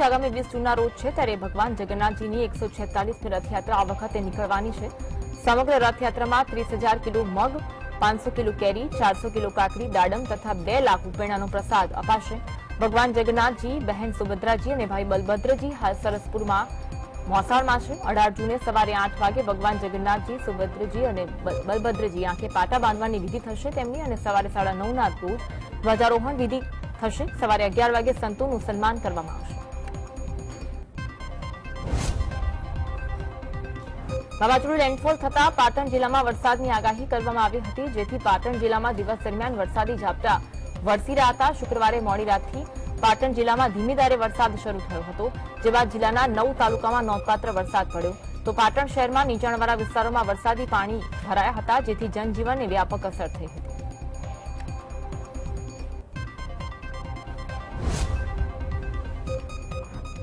આગામી વીસ જૂનના રોજ છે, ત્યારે ભગવાન જગન્નાથજીની એકસો છેતાલીસમી રથયાત્રા આ વખતે નીકળવાની છે. સમગ્ર રથયાત્રામાં ત્રીસ હજાર કિલો મગ, પાંચસો કિલો કેરી, ચારસો કિલો કાકડી, દાડમ તથા બે લાખ ઉપેણાનો પ્રસાદ અપાશે. ભગવાન જગન્નાથજી, બહેન સુભદ્રાજી અને ભાઈ બલભદ્રજી હાલ સરસપુરમાં મોસાળમાં છે. અઢાર જૂને સવારે આઠ વાગે ભગવાન જગન્નાથજી, સુભદ્રજી અને બલભદ્રજી આંખે પાટા બાંધવાની વિધિ થશે તેમની અને સવારે સાડા નવના રોજ ધ્વજારોહણ વિધિ થશે. સવારે અગિયાર વાગે સંતોનું સન્માન કરવામાં આવશે. વાવાઝોડું લેન્ડફોલ થતા પાટણ જિલ્લામાં વરસાદની આગાહી કરવામાં આવી હતી, જેથી પાટણ જિલ્લામાં દિવસ દરમિયાન વરસાદી ઝાપટા વરસી રહ્યા હતા. શુક્રવારે મોડી રાતથી પાટણ જિલ્લામાં ધીમી ધારે વરસાદ શરૂ થયો હતો જે બાદ જિલ્લાના નવ તાલુકામાં નોંધપાત્ર વરસાદ પડ્યો. તો પાટણ શહેરમાં નીચાણવાળા વિસ્તારોમાં વરસાદી પાણી ભરાયા હતા, જેથી જનજીવનને વ્યાપક અસર થઈ હતી.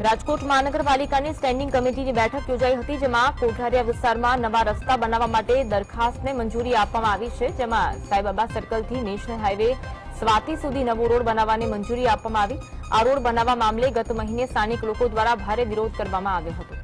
રાજકોટ મહાનગરપાલિકાની સ્ટેન્ડિંગ કમિટીની બેઠક યોજાઈ હતી, જેમાં કોઠારિયા વિસ્તારમાં નવા રસ્તા બનાવવા માટે દરખાસ્તને મંજૂરી આપવામાં આવી છે, જેમાં સાંઈબાબા સર્કલથી નેશનલ હાઈવે સ્વાતિ સુધી નવો રોડ બનાવવાની મંજૂરી આપવામાં આવી. આ રોડ બનાવવા મામલે ગત મહિને સ્થાનિક લોકો દ્વારા ભારે વિરોધ કરવામાં આવ્યો હતો.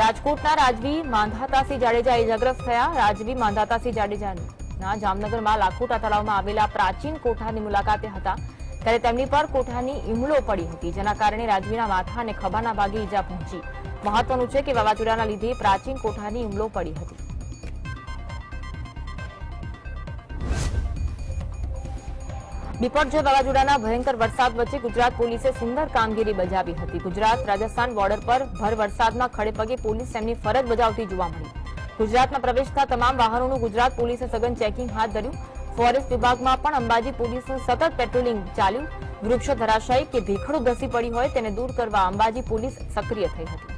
રાજકોટના રાજવી માંધાતાસિંહ જાડેજા ઇજાગ્રસ્ત થયા. રાજવી માંધાતાસિંહ જાડેજાના જામનગરમાં લાખોટા તળાવમાં આવેલા પ્રાચીન કોઠાની મુલાકાતે હતા. ત્યારે તેમની પર કોઠાની ઈમળો પડી હતી, જેના કારણે રાજવીના માથા અને ખભાના ભાગે ઈજા પહોંચી. મહત્વનું છે કે વાવાઝોડાના લીધે પ્રાચીન કોઠાની ઈમળો પડી હતી. બિપરજોય વાવાઝોડાના ભયંકર વરસાદ વચ્ચે ગુજરાત પોલીસે સુંદર કામગીરી બજાવી હતી. ગુજરાત, રાજસ્થાન બોર્ડર પર ભર વરસાદમાં ખડેપગે પોલીસ તેમની ફરજ બજાવતી જોવા મળી. ગુજરાતમાં પ્રવેશતા તમામ વાહનોનું ગુજરાત પોલીસે સઘન ચેકિંગ હાથ ધર્યું. ફોરેસ્ટ વિભાગમાં પણ અંબાજી પોલીસનું સતત પેટ્રોલિંગ ચાલ્યું. વૃક્ષો ધરાશાયી કે ભીખડો ધસી પડી હોય તેને દૂર કરવા અંબાજી પોલીસ સક્રિય થઈ હતી.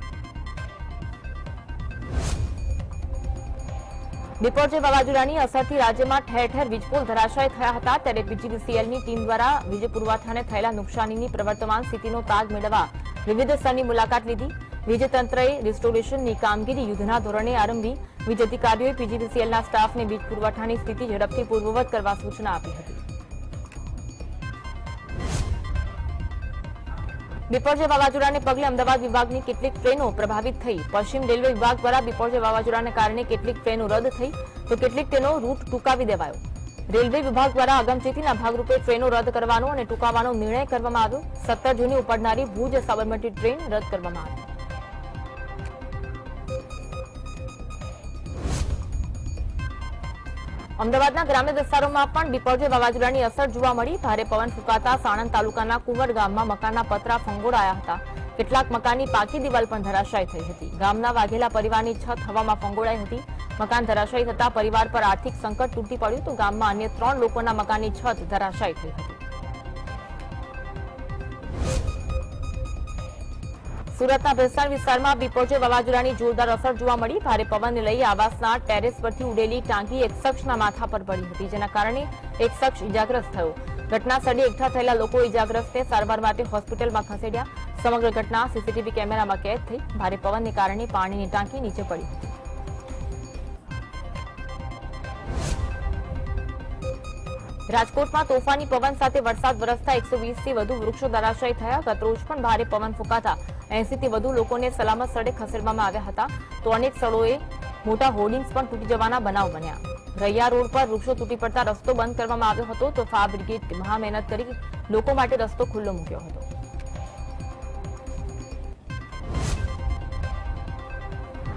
બિપોરજોય વાવાઝોડાની અસરથી રાજ્યમાં ઠેર ઠેર વીજપોલ ધરાશાય થયા હતા. ત્યારે પીજીવીસીએલની ટીમ દ્વારા વીજ પુરવઠાને થયેલા નુકસાનીની પ્રવર્તમાન સ્થિતિનો તાગ મેળવવા વિવિધ સ્થળની મુલાકાત લીધી. વીજ તંત્રએ રિસ્ટોરેશનની કામગીરી યુદ્ધના ધોરણે આરંભી. વીજ અધિકારીઓએ પીજીવીસીએલના સ્ટાફને વીજ પુરવઠાની સ્થિતિ ઝડપથી પૂર્વવત કરવા સૂચના આપી હતી. બિપોરજોય વાવાઝોડાને પગલે અમદાવાદ વિભાગની કેટલીક ટ્રેનો પ્રભાવિત થઈ. પશ્ચિમ રેલવે વિભાગ દ્વારા બિપોરજોય વાવાઝોડાને કારણે કેટલીક ટ્રેનો રદ થઈ, તો કેટલીક ટ્રેનો રૂટ ટૂંકાવી દેવાયો. રેલવે વિભાગ દ્વારા અગમચેતીના ભાગરૂપે ટ્રેનો રદ કરવાનો અને ટૂંકાવવાનો નિર્ણય કરવામાં આવ્યો. સત્તર જૂની ઉપડનારી ભુજ સાબરમતી ટ્રેન રદ કરવામાં આવી. અમદાવાદના ગ્રામ્ય વિસ્તારોમાં પણ બિપરજોય વાવાઝોડાની અસર જોવા મળી. ભારે પવન ફૂંકાતા સાણંદ તાલુકાના કુંવર ગામમાં મકાનના પતરા ફંગોળાયા હતા. કેટલાક મકાનની પાકી દિવાલ પણ ધરાશાયી થઈ હતી. ગામના વાઘેલા પરિવારની છત હવામાં ફંગોળાઈ હતી. મકાન ધરાશાયી થતા પરિવાર પર આર્થિક સંકટ તૂટી પડ્યું તો ગામમાં અન્ય ત્રણ લોકોના મકાનની છત ધરાશાયી થઈ હતી. સુરતના ભેસાણ વિસ્તારમાં બિપોજે વાવાઝોડાની જોરદાર અસર જોવા મળી. ભારે પવનને લઈ આવાસના ટેરેસ પરથી ઉડેલી ટાંકી એક શખ્સના માથા પર પડી હતી, જેના કારણે એક શખ્સ ઇજાગ્રસ્ત થયો. ઘટના સ્થળે એકઠા થયેલા લોકો ઇજાગ્રસ્તને સારવાર માટે હોસ્પિટલમાં ખસેડ્યા. સમગ્ર ઘટના સીસીટીવી કેમેરામાં કેદ થઈ. ભારે પવનને કારણે પાણીની ટાંકી નીચે પડી હતી. રાજકોટમાં તોફાની પવન સાથે વરસાદ વરસતા એકસો વીસથી વધુ વૃક્ષો ધરાશાયી થયા. ગતરોજ પણ ભારે પવન ફૂંકાતા 80 થી વધુ લોકોને સલામત સ્થળે ખસેડવામાં આવ્યા હતા. તો અનેક સ્થળોએ મોટા હોર્ડિંગ્સ પણ તૂટી જવાના બનાવ બન્યા. રૈયા રોડ પર વૃક્ષો તૂટી પડતા રસ્તો બંધ કરવામાં આવ્યો હતો. તો ફાયર બ્રિગેડ મહા મહેનત કરી લોકો માટે રસ્તો ખુલ્લો મૂક્યો હતો.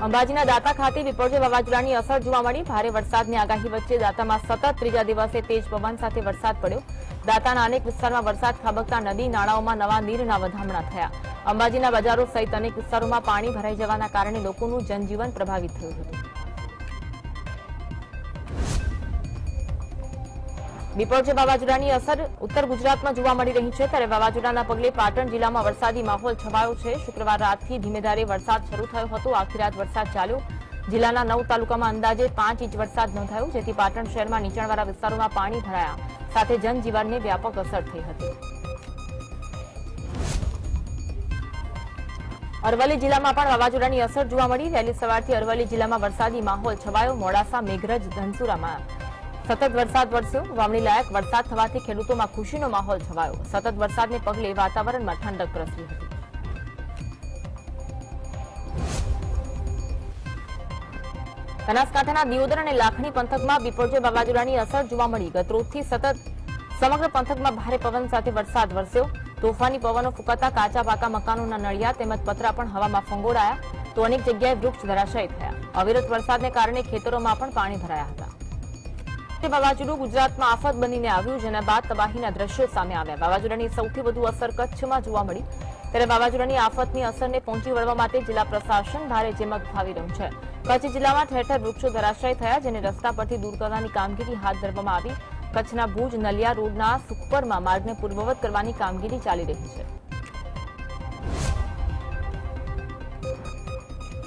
અંબાજીના દાતા ખાતે વિપર્જય વાવાઝોડાની અસર જોવા મળી. ભારે વરસાદની આગાહી વચ્ચે દાતામાં સતત ત્રીજા દિવસે તેજ પવન સાથે વરસાદ પડ્યો. દાતાના અનેક વિસ્તારમાં વરસાદ ખાબકતા નદી, નાળાઓમાં નવા નીરના વધામણા થયા. અંબાજીના બજારો સહિત અનેક વિસ્તારોમાં પાણી ભરાઈ જવાના કારણે લોકોનું જનજીવન પ્રભાવિત થયું હતું. બિપોરજોય વાવાઝોડાની અસર ઉત્તર ગુજરાતમાં જોવા મળી રહી છે, ત્યારે વાવાઝોડાના પગલે પાટણ જિલ્લામાં વરસાદી માહોલ છવાયો છે. શુક્રવાર રાતથી ધીમે ધારે વરસાદ શરૂ થયો હતો. આખી રાત વરસાદ ચાલ્યો. જિલ્લાના નવ તાલુકામાં અંદાજે પાંચ ઇંચ વરસાદ નોંધાયો, જેથી પાટણ શહેરમાં નીચાણવાળા વિસ્તારોમાં પાણી ભરાયા. સાથે જનજીવનને વ્યાપક અસર થઈ હતી. અરવલ્લી જિલ્લામાં પણ વાવાઝોડાની અસર જોવા મળી. વહેલી સવારથી અરવલ્લી જિલ્લામાં વરસાદી માહોલ છવાયો. મોડાસા, મેઘરજ, ધનસુરામાં સતત વરસાદ વરસ્યો. વાવણી લાયક વરસાદ થવાથી ખેડૂતોમાં ખુશીનો માહોલ છવાયો. સતત વરસાદને પગલે વાતાવરણમાં ઠંડક પ્રસરી હતી. બનાસકાંઠાના દિયોદર અને લાખણી પંથકમાં બિપરજોય વાવાઝોડાની અસર જોવા મળી. ગતરોજથી સતત સમગ્ર પંથકમાં ભારે પવન સાથે વરસાદ વરસ્યો. તોફાની પવનો ફૂંકાતા કાચા પાકા મકાનોના નળિયા તેમજ પતરા પણ હવામાં ફંગોળાયા. તો અનેક જગ્યાએ વૃક્ષ ધરાશયી થયા. અવિરત વરસાદને કારણે ખેતરોમાં પણ પાણી ભરાયા હતા. વાવાઝોડું ગુજરાતમાં આફત બનીને આવ્યું, જેના બાદ તબાહીના દ્રશ્યો સામે આવ્યા. વાવાઝોડાની સૌથી વધુ અસર કચ્છમાં જોવા મળી. ત્યારે વાવાઝોડાની આફતની અસરને પહોંચી વળવા માટે જિલ્લા પ્રશાસન ભારે જેમત ભાવી રહ્યું છે. કચ્છ જિલ્લામાં ઠેર વૃક્ષો ધરાશાય થયા, જેને રસ્તા પરથી દૂર કરવાની કામગીરી હાથ ધરવામાં આવી. કચ્છના ભુજ, નલિયા રોડના સુખપરમાં માર્ગને પૂર્વવત કરવાની કામગીરી ચાલી રહી છે.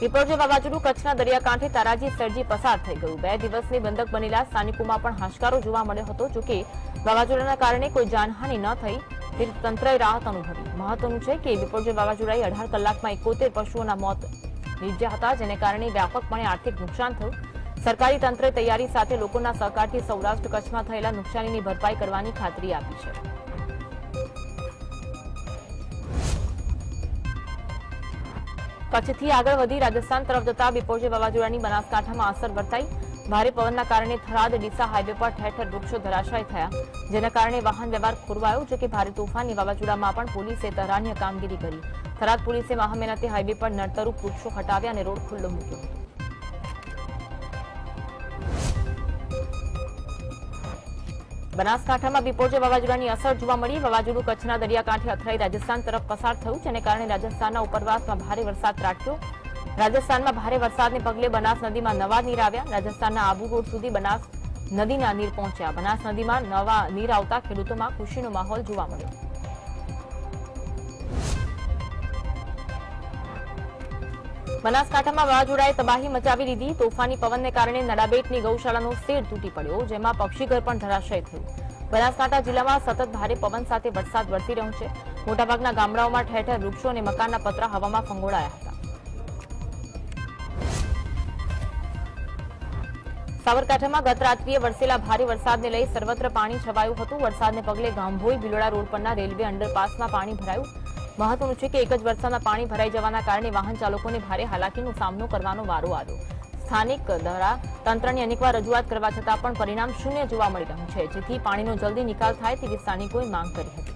વિપરજો વાવાઝોડું કચ્છના દરિયાકાંઠે તારાજી સર્જી પસાર થઈ ગયું. બે દિવસની બંધક બનેલા સ્થાનિકોમાં પણ હાશકારો જોવા મળ્યો હતો જોકે વાવાઝોડાના કારણે કોઈ જાનહાનિ ન થઈ તે તંત્રએ રાહત અનુભવી. મહત્વનું છે કે વિપરજો વાવાઝોડાએ અઢાર કલાકમાં એકોતેર પશુઓના મોત નીપજ્યા હતા, જેને કારણે વ્યાપકપણે આર્થિક નુકસાન થયું. સરકારી તંત્રે તૈયારી સાથે લોકોના સહકારથી સૌરાષ્ટ્ર કચ્છમાં થયેલા નુકસાનીની ભરપાઈ કરવાની ખાતરી આપી છે. કચ્છથી આગળ વધી રાજસ્થાન તરફ જતા બિપોરજે વાવાઝોડાની બનાસકાંઠામાં અસર વર્તાઈ. ભારે પવનના કારણે થરાદ, ડીસા હાઈવે પર ઠેર ઠેર વૃક્ષો ધરાશાય થયા. જેના કારણે વાહન વ્યવહાર ખોરવાયો જો કે ભારે તોફાની વાવાઝોડામાં પણ પોલીસે તરાહનીય કામગીરી કરી. થરાદ પોલીસે મહામહેનતે હાઈવે પર નડતરૂપ વૃક્ષો હટાવ્યા અને રોડ ખુલ્લો મૂક્યો. બનાસકાંઠામાં બિપોરજે વાવાઝોડાની અસર જોવા મળી. વાવાઝોડું કચ્છના દરિયાકાંઠે અથડાઈ, રાજસ્થાન તરફ પસાર થયું જેને કારણે રાજસ્થાનના ઉપરવાસમાં ભારે વરસાદ ત્રાટક્યો રાજસ્થાનમાં ભારે વરસાદને પગલે બનાસ નદીમાં નવા નીર આવ્યા. રાજસ્થાનના આબુગોડ સુધી બનાસ નદીના નીર પહોંચ્યા. બનાસ નદીમાં નવા નીર આવતા ખેડૂતોમાં ખુશીનો માહોલ જોવા મળ્યો. બનાસકાંઠામાં વાવાઝોડાએ તબાહી મચાવી દીધી. તોફાની પવનને કારણે નડાબેટની ગૌશાળાનો શેડ તૂટી પડ્યો, જેમાં પક્ષીઘર પણ ધરાશય થયું. બનાસકાંઠા જિલ્લામાં સતત ભારે પવન સાથે વરસાદ વરસી રહ્યો છે. મોટાભાગના ગામડાઓમાં ઠેર ઠેર વૃક્ષો અને મકાનના પતરા હવામાં ફંગોળાયા હતા. સાબરકાંઠામાં ગત રાત્રિએ વરસેલા ભારે વરસાદને લઈ સર્વત્ર પાણી છવાયું હતું. વરસાદને પગલે ગાંભોઈ બિલોડા રોડ પરના રેલવે અંડરપાસમાં પાણી ભરાયું. મહત્વનું છે કે એક જ વરસાદમાં પાણી ભરાઈ જવાના કારણે વાહન ચાલકોને ભારે હાલાકીનો સામનો કરવાનો વારો આવ્યો. સ્થાનિક દ્વારા તંત્રની અનેકવાર રજૂઆત કરવા છતાં પણ પરિણામ શૂન્ય જોવા મળી રહ્યું છે. જેથી પાણીનો જલ્દી નિકાલ થાય તેવી સ્થાનિકોએ માંગ કરી હતી.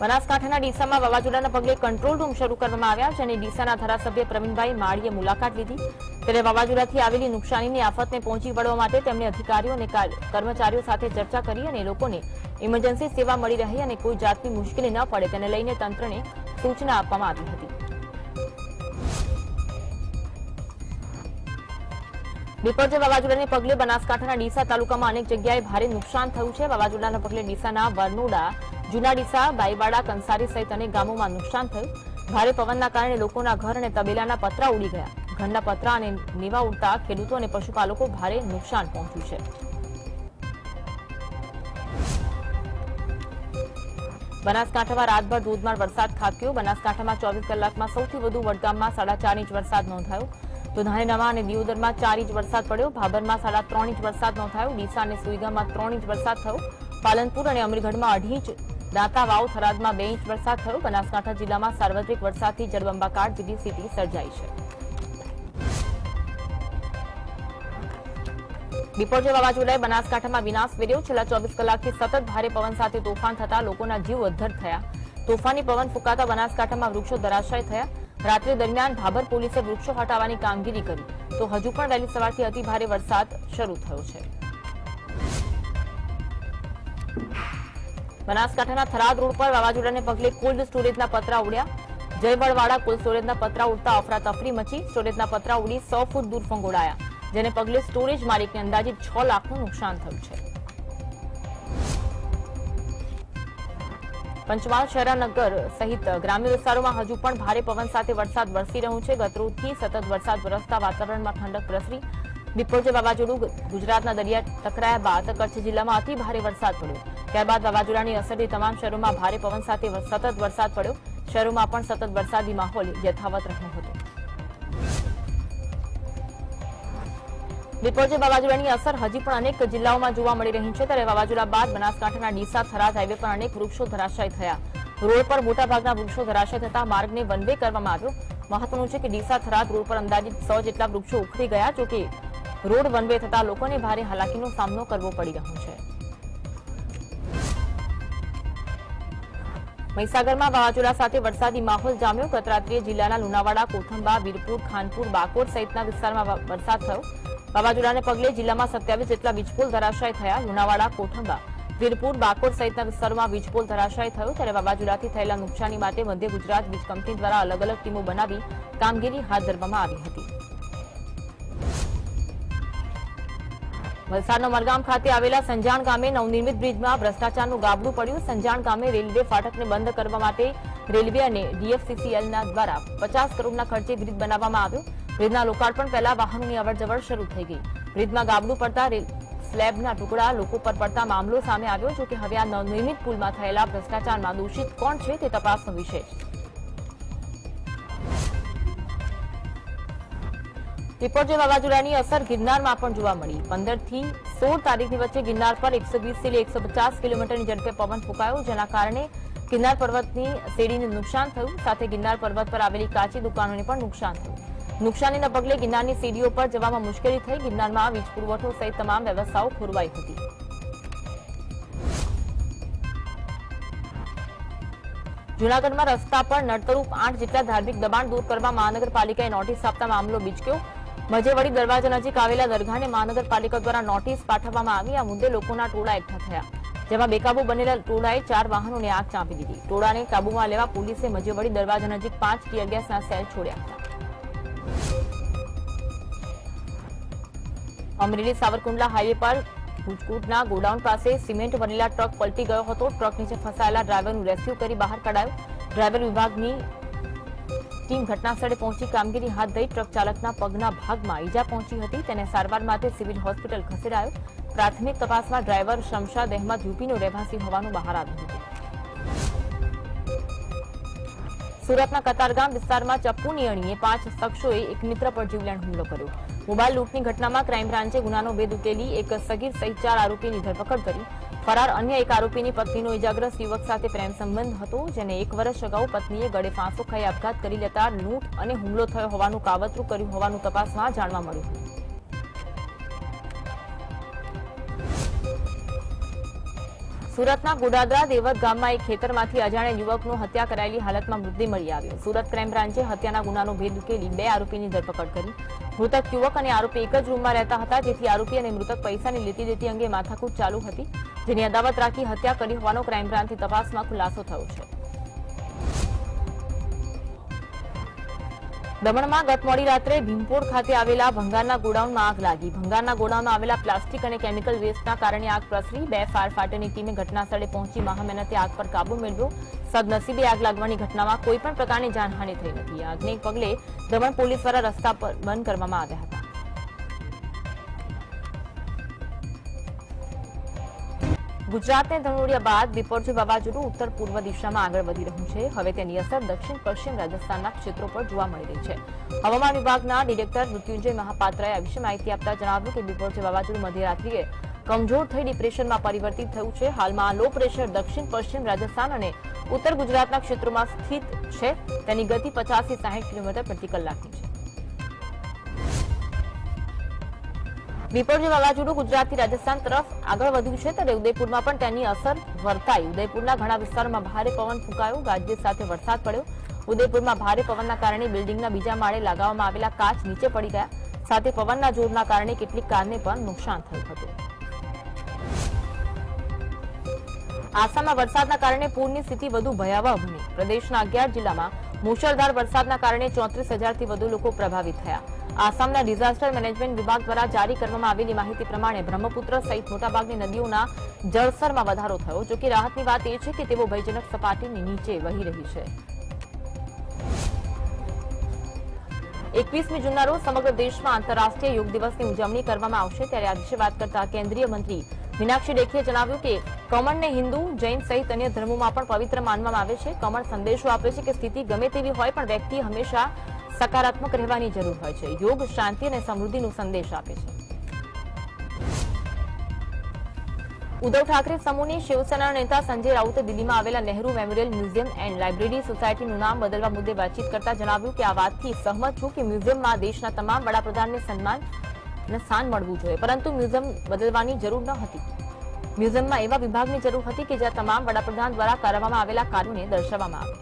બનાસકાંઠાના ડીસામાં વાવાઝોડાના પગલે કંટ્રોલ રૂમ શરૂ કરવામાં આવ્યા જેની ડીસાના ધારાસભ્ય પ્રવીણભાઈ માળીએ મુલાકાત લીધી. ત્યારે વાવાઝોડાથી આવેલી નુકસાનીની આફતને પહોંચી વળવા માટે તેમણે અધિકારીઓ અને કર્મચારીઓ સાથે ચર્ચા કરી અને લોકોને ઇમરજન્સી સેવા મળી રહે અને કોઈ જાતની મુશ્કેલી ન પડે તેને લઈને તંત્રને સૂચના આપવામાં આવી હતી. બિપરજોય વાવાઝોડાને પગલે બનાસકાંઠાના ડીસા તાલુકામાં અનેક જગ્યાએ ભારે નુકસાન થયું છે. વાવાઝોડાના પગલે ડીસાના વરનોડા જૂના ડીસા બાઈવાડા કંસારી સહિત અનેક ગામોમાં નુકસાન થયું. ભારે પવનના કારણે લોકોના ઘર અને તબેલાના પતરા ઉડી ગયા. ઘરના પતરા અને નીવા ઉડતા ખેડૂતો અને પશુપાલકો ભારે નુકસાન પહોંચ્યું છે. બનાસકાંઠામાં રાતભર ધોધમાર વરસાદ ખાબક્યો. બનાસકાંઠામાં ચોવીસ કલાકમાં સૌથી વધુ વડગામમાં સાડા ચાર ઇંચ વરસાદ નોંધાયો. તો ધાનેરામાં અને દિયોદરમાં ચાર ઇંચ વરસાદ પડ્યો. ભાભરમાં સાડા ત્રણ ઇંચ વરસાદ નોંધાયો. ડીસા અને સુઈગામાં ત્રણ ઇંચ વરસાદ થયો. પાલનપુર અને અમીરગઢમાં અઢી ઇંચ દાંતા વાવ થરાદમાં બે ઇંચ વરસાદ થયો. બનાસકાંઠા જિલ્લામાં સાર્વત્રિક વરસાદથી જળબંબાકાર જેવી સ્થિતિ સર્જાઈ છે. બિપોરજોય વાવાઝોડાએ બનાસકાંઠામાં વિનાશ વેર્યો. છેલ્લા ચોવીસ કલાકથી સતત ભારે પવન સાથે તોફાન થતા લોકોના જીવ અધ્ધર થયા. તોફાની પવન ફૂંકાતા બનાસકાંઠામાં વૃક્ષો ધરાશાય થયા. રાત્રે દરમિયાન ભાભર પોલીસે વૃક્ષો હટાવવાની કામગીરી કરી. તો હજુ પણ વહેલી સવારથી અતિ ભારે વરસાદ શરૂ થયો છે. બનાસકાંઠાના થરાદ રોડ પર વાવાઝોડાને પગલે કોલ્ડ સ્ટોરેજના પતરા ઉડ્યા. જયવળવાડા કોલ્ડ સ્ટોરેજના પતરા ઉડતા અફરાતફરી મચી. સ્ટોરેજના પતરા ઉડી સો ફૂટ દૂર ફંગોળાયા, જેને પગલે સ્ટોરેજ માલિકને અંદાજિત છ લાખનું નુકસાન થયું છે. પંચમહાલ શહેરાનગર સહિત ગ્રામ્ય વિસ્તારોમાં હજુ પણ ભારે પવન સાથે વરસાદ વરસી રહ્યો છે. ગતરોજથી સતત વરસાદ વરસતા વાતાવરણમાં ઠંડક પ્રસરી. બિપોરજે વાવાઝોડું ગુજરાતના દરિયા ટકરાયા બાદ કચ્છ જિલ્લામાં અતિ ભારે વરસાદ પડ્યો. ત્યારબાદ વાવાઝોડાની અસરથી તમામ શહેરોમાં ભારે પવન સાથે સતત વરસાદ પડ્યો. શહેરોમાં પણ સતત વરસાદી માહોલ યથાવત રહ્યો હતો. વિપર્જય વાવાઝોડાની અસર હજી પણ અનેક જિલ્લાઓમાં જોવા મળી રહી છે. ત્યારે વાવાઝોડા બાદ બનાસકાંઠાના ડીસા, થરાદ હાઈવે પર અનેક વૃક્ષો ધરાશાયી થયા. રોડ પર મોટાભાગના વૃક્ષો ધરાશાય થતા માર્ગને વન વે કરવામાં આવ્યો. મહત્વનું છે કે ડીસા, થરાદ રોડ પર અંદાજિત સો જેટલા વૃક્ષો ઉખડી ગયા, જોકે રોડ વન થતા લોકોને ભારે હાલાકીનો સામનો કરવો પડી રહ્યો છે. મહીસાગરમાં વાવાઝોડા સાથે વરસાદી માહોલ જામ્યો. ગત જિલ્લાના લુણાવાડા, કોથંબા, વીરપુર, ખાનપુર બાકોર સહિતના વિસ્તારમાં વરસાદ થયો. વાવાઝોડાને પગલે જિલ્લામાં સત્યાવીસ જેટલા વીજપોલ ધરાશાય થયા. લુણાવાડા, કોથંબા, વીરપુર બાકોર સહિતના વિસ્તારોમાં વીજપોલ ધરાશાય થયો ત્યારે વાવાઝોડાથી થયેલા નુકસાની માટે મધ્ય ગુજરાત વીજ કંપની દ્વારા અલગ અલગ ટીમો બનાવી કામગીરી હાથ ધરવામાં આવી હતી. વલસાડના મરગામ ખાતે આવેલા સંજાણ ગામે નવનિર્મિત બ્રિજમાં ભ્રષ્ટાચારનું ગાબડું પડ્યું. સંજાણ ગામે રેલવે ફાટકને બંધ કરવા માટે રેલવે અને ડીએફસીસીએલના દ્વારા પચાસ કરોડના ખર્ચે બ્રિજ બનાવવામાં આવ્યો. બ્રિજના લોકાર્પણ પહેલા વાહનોની અવરજવર શરૂ થઈ ગઈ. બ્રિજમાં ગાબડું પડતા રેલ- સ્લેબના ટુકડા લોકો પર પડતા મામલો સામે આવ્યો જો કે હવે આ નવનિર્મિત પુલમાં થયેલા ભ્રષ્ટાચારમાં દોષિત કોણ છે તે તપાસનો વિષય છે. વિપર્જય વાવાઝોડાની અસર ગિરનારમાં પણ જોવા મળી. પંદરથી સોળ તારીખની વચ્ચે ગિરનાર પર એકસો વીસથી એકસો કિલોમીટરની ઝડપે પવન ફૂંકાયો, જેના કારણે ગિરનાર પર્વતની શેરીને નુકસાન થયું. સાથે ગિરનાર પર્વત પર આવેલી કાચી દુકાનોને પણ નુકસાન થયું. નુકસાનીના પગલે ગિરનારની સીડીઓ પર જવામાં મુશ્કેલી થઈ. ગિરનારમાં વીજ પુરવઠો સહિત તમામ વ્યવસ્થાઓ ખોરવાઈ હતી. જૂનાગઢમાં રસ્તા પર નડતરૂપ આઠ જેટલા ધાર્મિક દબાણ દૂર કરવા મહાનગરપાલિકાએ નોટિસ આપતા મામલો બીચક્યો. મજેવડી દરવાજા નજીક આવેલા દરગાહને મહાનગરપાલિકા દ્વારા નોટિસ પાઠવવામાં આવી. આ મુદ્દે લોકોના ટોળા એકઠા થયા. જેમાં બેકાબુ બનેલા ટોળાએ ચાર વાહનોને આગ ચાંપી દીધી. ટોળાને કાબુમાં લેવા પોલીસે મજેવડી દરવાજા નજીક પાંચ ટીયર ગેસના સેલ છોડ્યા હતા. અમરેલી સાવરકુંડલા હાઈવે પર ભૂજકૂટના ગોડાઉન પાસે સિમેન્ટ બનેલા ટ્રક પલટી ગયો હતો. ટ્રક નીચે ફસાયેલા ડ્રાઈવરનું રેસ્ક્યુ કરી બહાર કઢાયું. ડ્રાઈવર વિભાગની ટીમ ઘટનાસ્થળે પહોંચી કામગીરી હાથ ધરી ટ્રક ચાલકના પગના ભાગમાં ઈજા પહોંચી હતી. તેને સારવાર માટે સિવિલ હોસ્પિટલ ખસેડાયો. પ્રાથમિક તપાસમાં ડ્રાઈવર શમશાદ અહેમદ યુપીનો રહેવાસી હોવાનું બહાર આવ્યું હતું. સુરતના કતારગામ વિસ્તારમાં ચપ્પુની અણીએ પાંચ શખ્સોએ એક મિત્ર પર જીવલેણ હુમલો કર્યો. મોબાઈલ લૂંટની ઘટનામાં ક્રાઇમ બ્રાન્ચે ગુનાનો ભેદ ઉકેલી એક સગીર સહિત ચાર આરોપીની ધરપકડ કરી. ફરાર અન્ય એક આરોપીની પત્નીનો ઇજાગ્રસ્ત યુવક સાથે પ્રેમ સંબંધ હતો, જેને એક વર્ષ અગાઉ પત્નીએ ગળે ફાંસો ખાઈ આપઘાત કરી લેતા લૂંટ અને હુમલો થયો હોવાનું કાવતરું કર્યું હોવાનું તપાસમાં જાણવા મળ્યું. સુરતના ગોડાદરા દેવત ગામમાં એક ખેતરમાંથી અજાણ્યા યુવકનું હત્યા કરાયેલી હાલતમાં મૃતદેહ મળી આવ્યો. સુરત ક્રાઇમ બ્રાન્ચે હત્યાના ગુનાનો ભેદ ઉકેલી બે આરોપીની ધરપકડ કરી. મૃતક યુવક અને આરોપી એક જ રૂમમાં રહેતા હતા, જેથી આરોપી અને મૃતક પૈસાની લેતી દેતી અંગે માથાકૂટ ચાલુ હતી, જેની અદાવત રાખી હત્યા કરી હોવાનો ક્રાઇમ બ્રાન્ચની તપાસમાં ખુલાસો થયો છે. દમણમાં ગત મોડી રાત્રે ભીમપોર ખાતે આવેલા ભંગારના ગોડાઉનમાં આગ લાગી. ભંગારના ગોડાઉનમાં આવેલા પ્લાસ્ટિક અને કેમિકલ વેસ્ટના કારણે આગ પ્રસરી. બે ફાયર ફાઈટરની ટીમે ઘટનાસ્થળે પહોંચી મહામહેનતે આગ પર કાબુ મેળવ્યો. સદનસીબે આગ લાગવાની ઘટનામાં કોઈ પણ પ્રકારની જાનહાનિ થઈ નથી. આગને પગલે દમણ પોલીસ દ્વારા રસ્તા બંધ કરવામાં આવ્યા હતા. ગુજરાતને ધનુડિયા બાદ વિપર્જય વાવાઝોડું ઉત્તર પૂર્વ દિશામાં આગળ વધી રહ્યું છે. હવે તેની અસર દક્ષિણ પશ્ચિમ રાજસ્થાનના ક્ષેત્રો પર જોવા મળી રહી છે. હવામાન વિભાગના ડિરેક્ટર મૃત્યુંજય મહાપાત્રાએ આ વિશે માહિતી આપતા જણાવ્યું કે વિપર્જય વાવાઝોડું મધ્યરાત્રિએ કમજોર થઈ ડિપ્રેશનમાં પરિવર્તિત થયું છે. હાલમાં લો પ્રેશર દક્ષિણ પશ્ચિમ રાજસ્થાન અને ઉત્તર ગુજરાતના ક્ષેત્રોમાં સ્થિત છે. તેની ગતિ પચાસથી સાહીઠ કિલોમીટર પ્રતિ કલાકની છે. વિપર્જય વાવાઝોડું ગુજરાતથી રાજસ્થાન તરફ આગળ વધ્યું છે, ત્યારે પણ તેની અસર વર્તાઈ. ઉદયપુરના ઘણા વિસ્તારોમાં ભારે પવન ફૂંકાયો, ગાજવીજ સાથે વરસાદ ભારે પવનના કારણે બિલ્ડિંગના બીજા માળે લગાવવામાં આવેલા કાચ નીચે પડી ગયા. સાથે પવનના જોરના કારણે કેટલીક કારને પણ નુકસાન થયું હતું. આસામમાં વરસાદના કારણે પૂરની સ્થિતિ વધુ ભયાવહ બની. પ્રદેશના અગિયાર જિલ્લામાં મુશળધાર વરસાદના કારણે ચોત્રીસ હજારથી વધુ લોકો પ્રભાવિત થયા. આસામના ડિઝાસ્ટર મેનેજમેન્ટ વિભાગ દ્વારા જારી કરવામાં આવેલી માહિતી પ્રમાણે બ્રહ્મપુત્ર સહિત મોટાભાગની નદીઓના જળસ્તરમાં વધારો થયો, જોકે રાહતની વાત એ છે કે તેઓ ભયજનક સપાટીની નીચે વહી રહી છે. એકવીસમી જૂનના રોજ સમગ્ર દેશમાં આંતરરાષ્ટ્રીય યોગ દિવસની ઉજવણી કરવામાં આવશે, ત્યારે આ વિશે વાત કરતા કેન્દ્રીય મંત્રી મીનાક્ષી ડેખીએ જણાવ્યું કે કમળને હિન્દુ, જૈન સહિત અન્ય ધર્મોમાં પણ પવિત્ર માનવામાં આવે છે. કમળ સંદેશો આપે છે કે સ્થિતિ ગમે તેવી હોય પણ વ્યક્તિ હંમેશા સકારાત્મક રહેવાની જરૂર હોય છે. યોગ, શાંતિ અને સમૃદ્ધિનો સંદેશ આપે છે. ઉદ્ધવ ઠાકરે સમૂહની શિવસેના નેતા સંજય રાઉતે દિલ્હીમાં આવેલા Nehru memorial museum and library સોસાયટીનું નામ બદલવા મુદ્દે વાતચીત કરતા જણાવ્યું કે આ વાતથી સહમત છું કે મ્યુઝિયમમાં દેશના તમામ વડાપ્રધાનને સન્માન અને સ્થાન મળવું જોઈએ. પરંતુ મ્યુઝિયમ બદલવાની જરૂર ન હતી. મ્યુઝિયમમાં એવા વિભાગની જરૂર હતી કે જ્યાં તમામ વડાપ્રધાન દ્વારા કરવામાં આવેલા કાર્યોને દર્શાવવામાં આવે.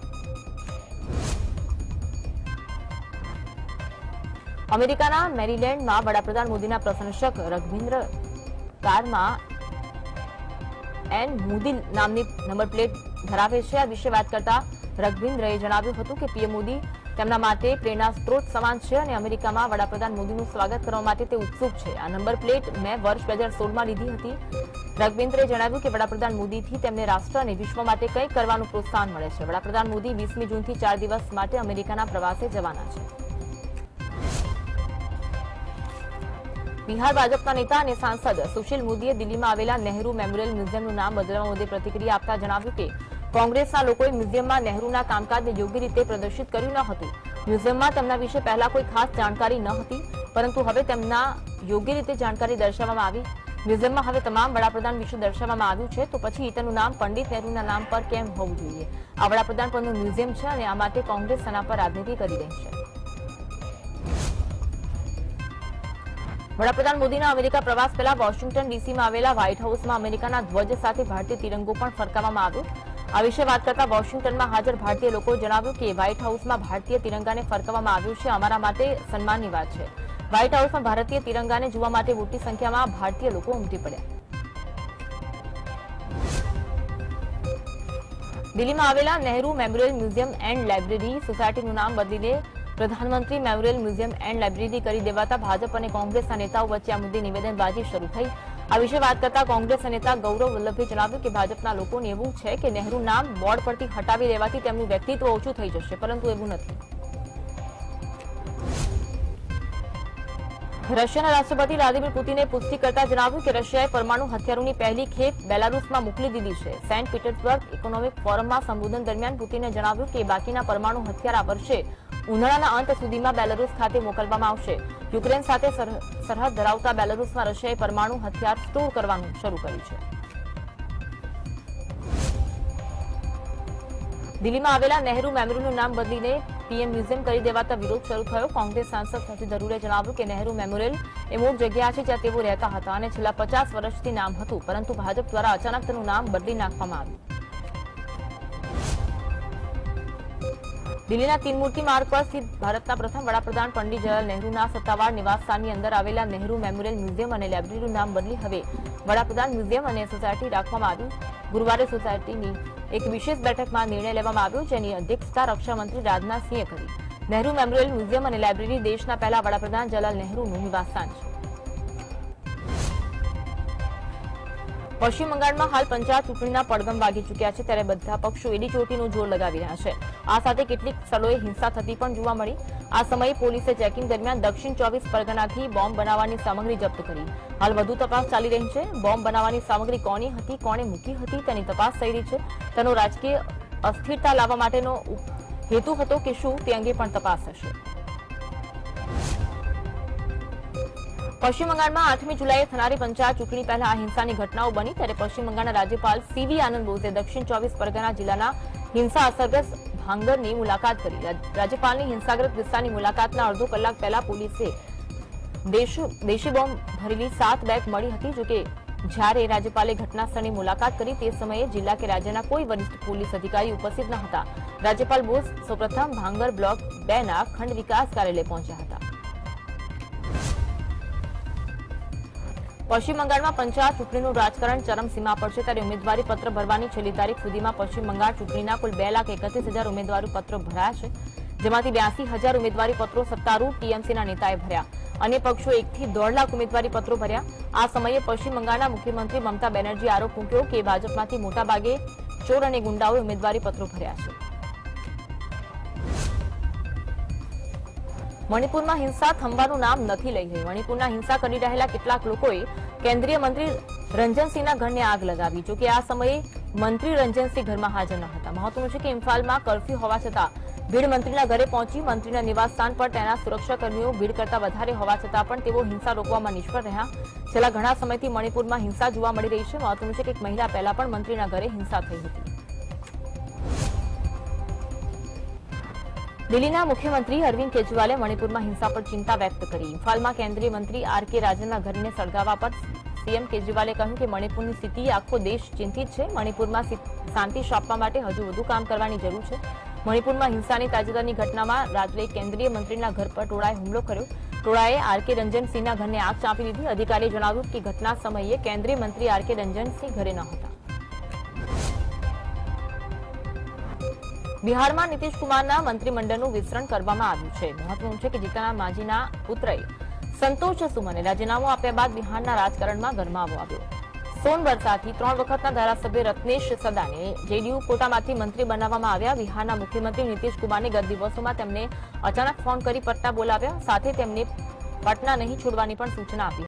અમેરિકાના મેરીલેન્ડમાં વડાપ્રધાન મોદીના પ્રશંસક રઘવિન્દ્ર કારમાં એન મોદી નામની નંબર પ્લેટ ધરાવે છે. આ વિશે વાત કરતા રઘવિન્દ્રએ જણાવ્યું હતું કે પીએમ મોદી તેમના માટે પ્રેરણા સ્ત્રોત સમાન છે અને અમેરિકામાં વડાપ્રધાન મોદીનું સ્વાગત કરવા માટે તે ઉત્સુક છે. આ નંબર પ્લેટ મેં વર્ષ બે હજાર સોળમાં લીધી હતી. રઘવિન્દ્રે જણાવ્યું કે વડાપ્રધાન મોદીથી તેમને રાષ્ટ્ર અને વિશ્વ માટે કંઈક કરવાનું પ્રોત્સાહન મળે છે. વડાપ્રધાન મોદી વીસમી જૂનથી ચાર દિવસ માટે અમેરિકાના પ્રવાસે જવાના છે. બિહાર ભાજપના નેતા અને સાંસદ સુશીલ મોદીએ દિલ્હીમાં આવેલા નહેરુ મેમોરિયલ મ્યુઝિયમનું નામ બદલવા મુદ્દે પ્રતિક્રિયા આપતા જણાવ્યું કે કોંગ્રેસના લોકોએ મ્યુઝિયમમાં નહેરુના કામકાજને યોગ્ય રીતે પ્રદર્શિત કર્યું ન હતું. મ્યુઝિયમમાં તેમના વિશે પહેલા કોઈ ખાસ જાણકારી ન હતી, પરંતુ હવે તેમના યોગ્ય રીતે જાણકારી દર્શાવવામાં આવી. મ્યુઝિયમમાં હવે તમામ વડાપ્રધાન વિશે દર્શાવવામાં આવ્યું છે, તો પછી તેનું નામ પંડિત નહેરુના નામ પર કેમ હોવું જોઈએ? આ વડાપ્રધાન પરનું મ્યુઝિયમ છે અને આ માટે કોંગ્રેસ તેના પર રાજનીતિ કરી રહી છે. વડાપ્રધાન મોદીના અમેરિકા પ્રવાસ પહેલા વોશિંગ્ટન ડીસીમાં આવેલા વ્હાઇટ હાઉસમાં અમેરિકાના ધ્વજ સાથે ભારતીય તિરંગો પણ ફરકાવવામાં આવ્યો. આ વિશે વાત કરતા વોશિંગ્ટનમાં હાજર ભારતીય લોકો જણાવ્યું કે વ્હાઇટ હાઉસમાં ભારતીય તિરંગાને ફરકાવવામાં આવ્યું છે. અમારા માટે સન્માનની વાત છે. વ્હાઇટ હાઉસમાં ભારતીય તિરંગાને જોવા માટે મોટી સંખ્યામાં ભારતીય લોકો ઉમટી પડ્યા. દિલ્હીમાં આવેલા Nehru memorial museum and library સોસાયટીનું નામ બદલીને પ્રધાનમંત્રી મેમોરિયલ મ્યુઝિયમ એન્ડ લાઇબ્રેરી કરી દેવાતા ભાજપ અને કોંગ્રેસના નેતાઓ વચ્ચે આ મુદ્દે નિવેદનબાજી શરૂ થઈ. આ વિશે વાત કરતા કોંગ્રેસ નેતા ગૌરવ વલ્લભે જણાવ્યું કે ભાજપના લોકોને એવું છે કે નહેરુ નામ બોર્ડ પરથી હટાવી દેવાથી તેમનું વ્યક્તિત્વ ઓછું થઈ જશે, પરંતુ એવું નથી. રશિયાના રાષ્ટ્રપતિ વ્લાદિમીર પુતિને પુષ્ટિ કરતા જણાવ્યું કે રશિયાએ પરમાણુ હથિયારોની પહેલી ખેપ બેલારૂસમાં મોકલી દીધી છે. સેન્ટ પીટર્સબર્ગ ઇકોનોમિક ફોરમમાં સંબોધન દરમિયાન પુતિને જણાવ્યું કે બાકીના પરમાણુ હથિયાર આ વર્ષે ઉનાળાના અંત સુધીમાં બેલારૂસ ખાતે મોકલવામાં આવશે. યુક્રેન સાથે સર- સરહદ ધરાવતા બેલારૂસમાં રશિયાએ પરમાણુ હથિયાર સ્ટોર કરવાનું શરૂ કર્યું છે. દિલ્હીમાં આવેલા નહેરુ મેમોરિયલનું નામ બદલીને પીએમ મ્યુઝિયમ કરી દેવાતા વિરોધ શરૂ થયો. કોંગ્રેસ સાંસદ શશી થરૂરે જણાવ્યું કે નહેરુ મેમોરિયલ એ મૂળ જગ્યા છે જ્યાં તેઓ રહેતા હતા અને છેલ્લા પચાસ વર્ષથી નામ હતું, પરંતુ ભાજપ દ્વારા અચાનક તેનું નામ બદલી નાખવામાં આવ્યું. દિલ્હીના તીનમૂર્તિ માર્ગ પર સ્થિત ભારતના પ્રથમ વડાપ્રધાન પંડિત જવાહરલાલ નહેરુના સત્તાવાર નિવાસસ્થાનની અંદર આવેલા નહેરુ મેમોરિયલ મ્યુઝિયમ અને લાઇબ્રેરીનું નામ બદલી હવે વડાપ્રધાન મ્યુઝિયમ અને સોસાયટી રાખવામાં આવ્યું ગુરુવારે સોસાયટીની એક વિશેષ બેઠકમાં નિર્ણય લેવામાં આવ્યો, જેની અધ્યક્ષતા રક્ષામંત્રી રાજનાથસિંહે કરી. નહેરુ મેમોરિયલ મ્યુઝિયમ અને લાઇબ્રેરી દેશના પહેલા વડાપ્રધાન જવાહરલાલ નહેરુનું નિવાસસ્થાન છે. પશ્ચિમ બંગાળમાં હાલ પંચાયત ચૂંટણીના પડઘમ વાગી ચૂક્યા છે ત્યારે બધા પક્ષો એડી ચોટીનું જોર લગાવી રહ્યા છે. આ સાથે કેટલીક સ્થળોએ હિંસા થતી પણ જોવા મળી. આ સમયે પોલીસે ચેકિંગ દરમિયાન દક્ષિણ ચોવીસ પરગનાથી બોમ્બ બનાવવાની સામગ્રી જપ્ત કરી. હાલ વધુ તપાસ ચાલી રહી છે. બોમ્બ બનાવવાની સામગ્રી કોની હતી, કોણે મૂકી હતી તેની તપાસ થઈ રહી છે. તેનો રાજકીય અસ્થિરતા લાવવા માટેનો હેતુ હતો કે શું તે અંગે પણ તપાસ થશે. પશ્ચિમ બંગાળમાં આઠમી જુલાઈએ થનારી પંચાયત ચૂંટણી પહેલા આ હિંસાની ઘટનાઓ બની ત્યારે પશ્ચિમ બંગાળના રાજ્યપાલ સીવી આનંદ બોઝે દક્ષિણ ચોવીસ પરગના જિલ્લાના હિંસા અસરગ્રસ્ત ભાંગરની મુલાકાત કરી. રાજ- રાજ્યપાલની હિંસાગ્રસ્ત વિસ્તારની મુલાકાતના અડધો કલાક પહેલા પોલીસે દેશી દેશી બોમ્બ ભરેલી સાત બેગ મળી હતી જોકે જ્યારે રાજ્યપાલે ઘટના સ્થળની મુલાકાત કરી તે સમયે જિલ્લા કે રાજ્યના કોઈ વરિષ્ઠ પોલીસ અધિકારી ઉપસ્થિત ન હતા. રાજ્યપાલ બોઝ સૌપ્રથમ ભાંગર બ્લોક બે ના ખંડ વિકાસ કાર્યાલય પહોંચ્યા હતા. પશ્ચિમ બંગાળમાં પંચાયત ચૂંટણીનું રાજકારણ ચરમસીમા પર છે. ત્યારે ઉમેદવારી પત્ર ભરવાની છેલ્લી તારીખ સુધીમાં પશ્ચિમ બંગાળ ચૂંટણીના કુલ બે લાખ એકત્રીસ હજાર ઉમેદવારી પત્રો ભરાયા છે. જેમાંથી બ્યાસી હજાર ઉમેદવારી પત્રો સત્તારૂઢ ટીએમસીના નેતાએ ભર્યા. અન્ય પક્ષો એકથી દોઢ લાખ ઉમેદવારી પત્રો ભર્યા. આ સમયે પશ્ચિમ બંગાળના મુખ્યમંત્રી મમતા બેનર્જીએ આરોપ મૂક્યો કે ભાજપમાંથી મોટાભાગે ચોર અને ગુંડાઓએ ઉમેદવારી પત્રો ભર્યા છે. મણિપુરમાં હિંસા થંભવાનું નામ નથી લઈ રહી મણિપુરના હિંસા કરી રહેલા કેટલાક લોકોએ કેન્દ્રીય મંત્રી રંજનસિંહના ઘરને આગ લગાવી. જોકે આ સમયે મંત્રી રંજનસિંહ ઘરમાં હાજર ન હતા. મહત્વનું છે કે ઇમ્ફાલમાં કર્ફ્યુ હોવા છતાં ભીડ મંત્રીના ઘરે પહોંચી મંત્રીના નિવાસસ્થાન પર તેના સુરક્ષાકર્મીઓ ભીડ કરતા વધારે હોવા છતાં પણ તેઓ હિંસા રોકવામાં નિષ્ફળ રહ્યા. છેલ્લા ઘણા સમયથી મણિપુરમાં હિંસા જોવા મળી રહી છે. મહત્વનું છે કે એક મહિના પહેલા પણ મંત્રીના ઘરે હિંસા થઈ હતી. દિલ્હીના મુખ્યમંત્રી અરવિંદ કેજરીવાલે મણિપુરમાં હિંસા પર ચિંતા વ્યક્ત કરી. ઇમ્ફાલમાં કેન્દ્રીય મંત્રી આર કે રાજનના ઘરને સળગાવવા પર સીએમ કેજરીવાલે કહ્યું કે મણિપુરની સ્થિતિ આખો દેશ ચિંતિત છે. મણિપુરમાં શાંતિ સ્થાપવા માટે હજુ વધુ કામ કરવાની જરૂર છે. મણિપુરમાં હિંસાની તાજેતરની ઘટનામાં રાત્રે કેન્દ્રીય મંત્રીના ઘર પર ટોળાએ હુમલો કર્યો. ટોળાએ આર કે રંજનસિંહના ઘરને આગ ચાંપી દીધી. અધિકારીએ જણાવ્યું કે ઘટના સમયે કેન્દ્રીય મંત્રી આર કે રંજનસિંહ ઘરે ન હતા. બિહારમાં નીતિશ કુમારના મંત્રીમંડળનું વિસ્તરણ કરવામાં આવ્યું છે. મહત્વનું છે કે જીતાના માજીના પુત્રએ સંતોષ સુમને રાજીનામું આપ્યા બાદ બિહારના રાજકારણમાં ગરમાવો આવ્યો. સોનબરસાથી ત્રણ વખતના ધારાસભ્ય રત્નેશ સદાને જેડીયુ કોટામાંથી મંત્રી બનાવવામાં આવ્યા. બિહારના મુખ્યમંત્રી નીતિશ કુમારને ગત દિવસોમાં તેમને અચાનક ફોન કરી પટના બોલાવ્યા. સાથે તેમને પટના નહીં છોડવાની પણ સૂચના આપી.